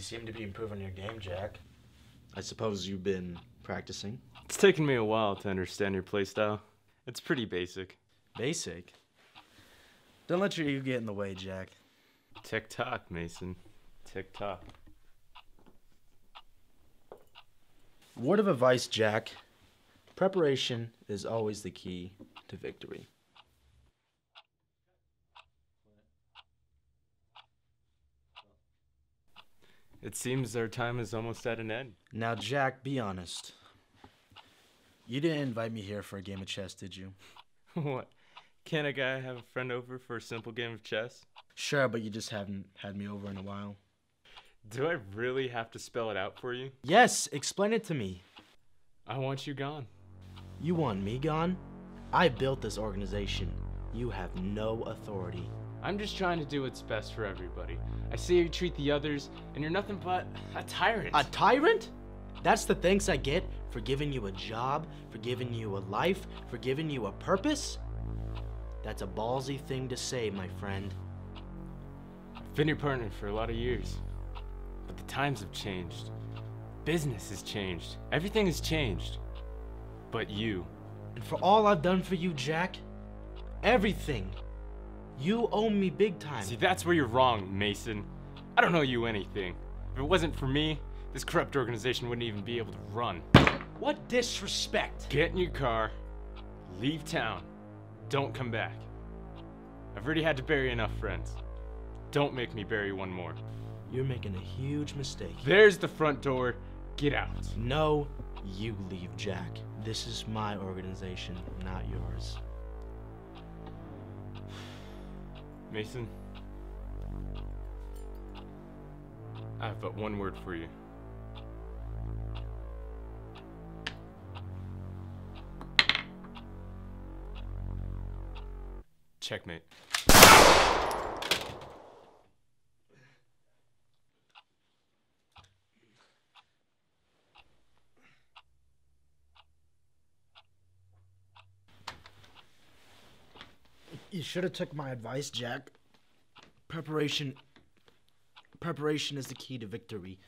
You seem to be improving your game, Jack. I suppose you've been practicing. It's taken me a while to understand your playstyle. It's pretty basic. Basic. Don't let your ego get in the way, Jack. Tick tock, Mason. Tick tock. Word of advice, Jack. Preparation is always the key to victory. It seems our time is almost at an end. Now, Jack, be honest. You didn't invite me here for a game of chess, did you? what? Can't a guy have a friend over for a simple game of chess? Sure, but you just haven't had me over in a while. Do I really have to spell it out for you? Yes, explain it to me. I want you gone. You want me gone? I built this organization. You have no authority. I'm just trying to do what's best for everybody. I see how you treat the others, and you're nothing but a tyrant. A tyrant? That's the thanks I get for giving you a job, for giving you a life, for giving you a purpose? That's a ballsy thing to say, my friend. I've been your partner for a lot of years, but the times have changed. Business has changed. Everything has changed. But you. And for all I've done for you, Jack, everything, you owe me big time. See, that's where you're wrong, Mason. I don't owe you anything. If it wasn't for me, this corrupt organization wouldn't even be able to run. What disrespect! Get in your car, leave town, don't come back. I've already had to bury enough friends. Don't make me bury one more. You're making a huge mistake. There's the front door. Get out. No, you leave, Jack. This is my organization, not yours. Mason, I have but one word for you. Checkmate. You should have took my advice, Jack. Preparation preparation is the key to victory.